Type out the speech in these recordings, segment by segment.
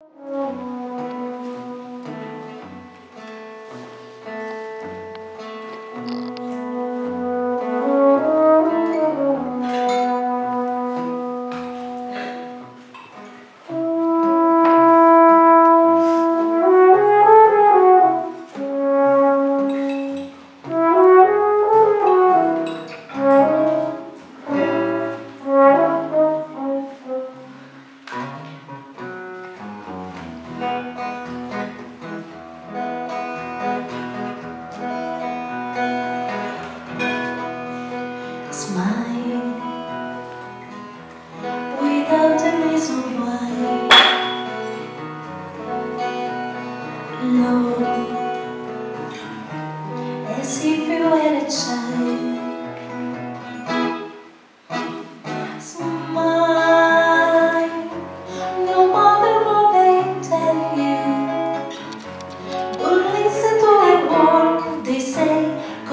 う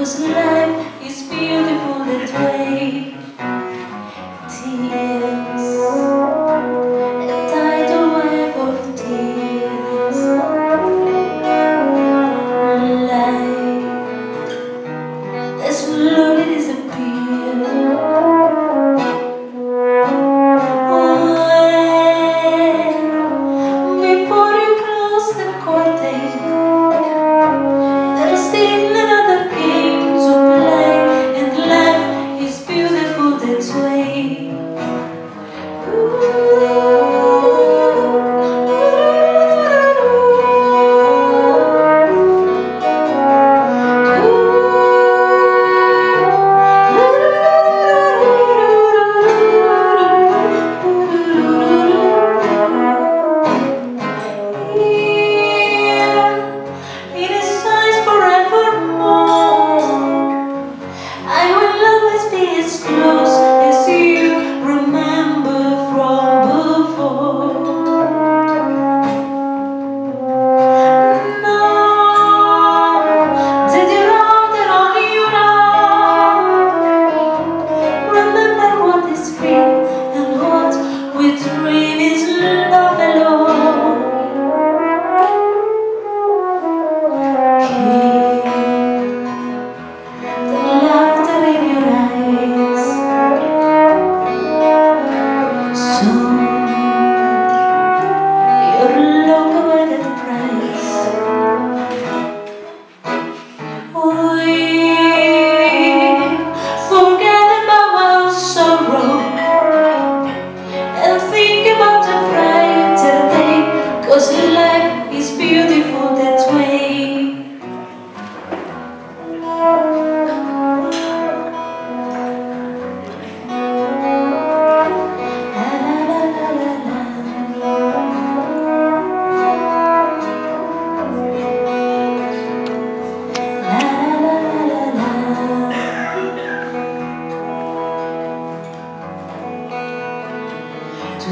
was left.